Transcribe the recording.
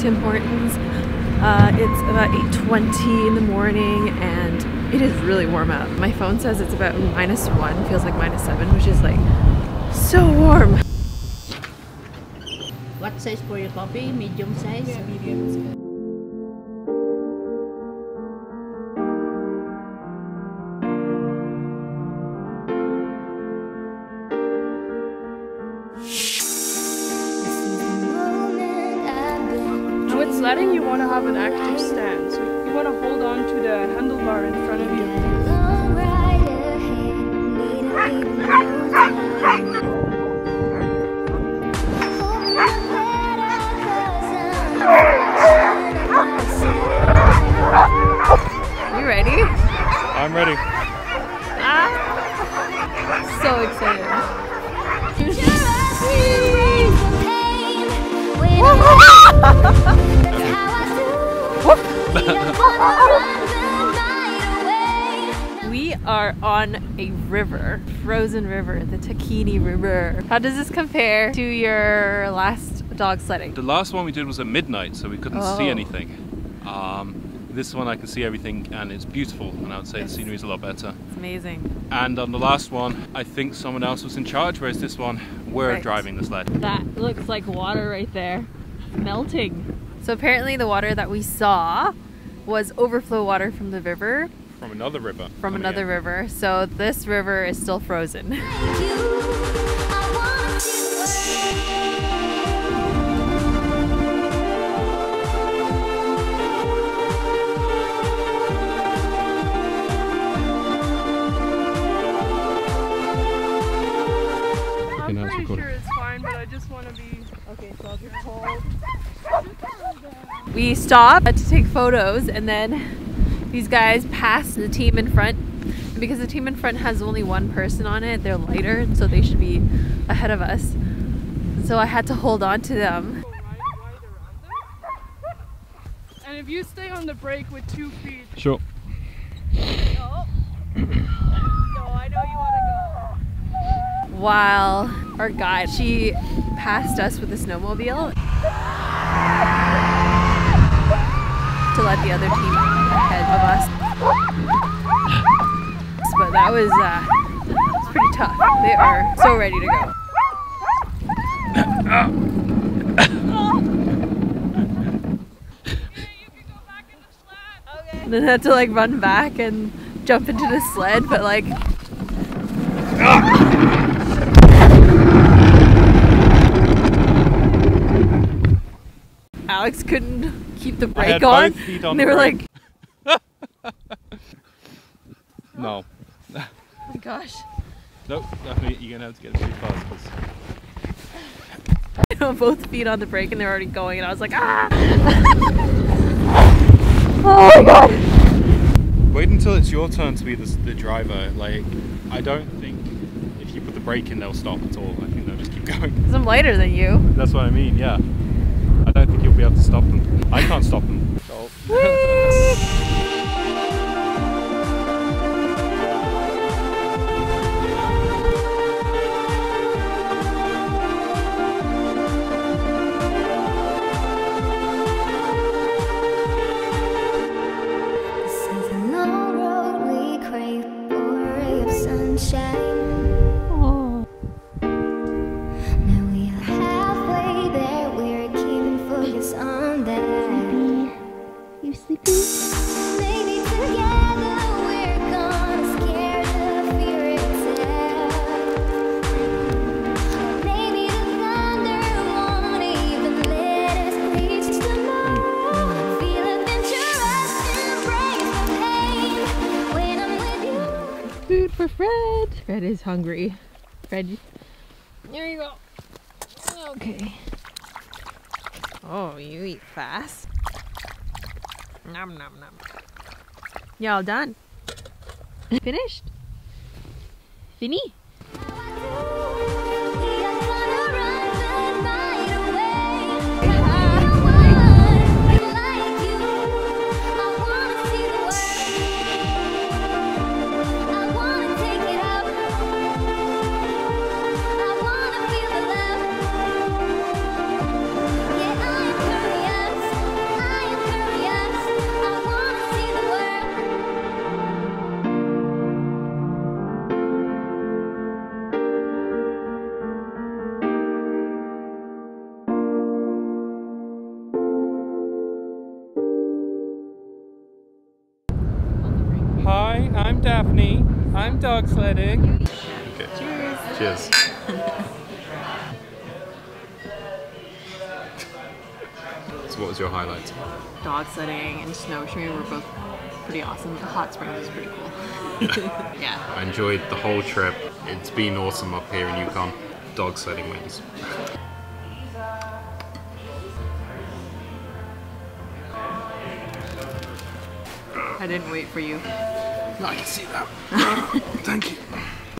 Tim Hortons. Uh, it's about 8.20 in the morning and it is really warm out. My phone says it's about minus one, feels like minus seven, which is like so warm. What size for your coffee? Medium size? Yeah, medium sledding, you want to have an active stance. So you want to hold on to the handlebar in front of you. You ready? I'm ready. We are on a river, frozen river, the Takhini River. How does this compare to your last dog sledding? The last one we did was at midnight, so we couldn't see Oh. anything. Um, this one I can see everything, and it's beautiful, and I would say Yes. the scenery is a lot better. It's amazing. And on the last one, I think someone else was in charge, whereas this one, we're Right. driving the sled. That looks like water right there. Melting. So apparently the water that we saw was overflow water from the river, From another river. from another in. river. So this river is still frozen. I'm now it's pretty recording. sure it's fine, but I just want to be okay. So I'll just hold. we stopped to take photos and then these guys passed the team in front. And because the team in front has only one person on it, they're lighter, so they should be ahead of us. So I had to hold on to them. Go right, right around them. And if you stay on the brake with two feet, Sure. no, no, I know you want to go. While our guide she passed us with a snowmobile to let the other team ahead of us. But that was uh, it's pretty tough. They are so ready to go. Then had to like run back and jump into the sled, but like Alex couldn't keep the I had brake on. both feet on and they the were brake. like, No. oh my gosh. Nope, definitely you're gonna have to get too fast. 'cause- Both feet on the brake and they're already going, and I was like, ah! oh my god! Wait until it's your turn to be the, the driver. Like, I don't think if you put the brake in, they'll stop at all. I think they'll just keep going. Because I'm lighter than you. That's what I mean, yeah. I don't think you'll be able to stop them. I can't stop them. So. focus on that. You sleepy? Maybe together we're gonna scare the fear itself. Maybe the thunder won't even let us reach tomorrow. Feel adventurous, embrace the pain when I'm with you. Food for Fred. Fred is hungry. Fred, here you go. Okay. Oh, you eat fast. Nom nom nom. Y'all done? Finished? Fini? Hi, I'm Daphne. I'm dog sledding. Okay. Cheers. Cheers. so, what was your highlight? Dog sledding and snowshoeing were both pretty awesome. The hot springs was pretty cool. yeah. I enjoyed the whole trip. It's been awesome up here in Yukon. Dog sledding wins. I didn't wait for you. No, I can see that. Thank you.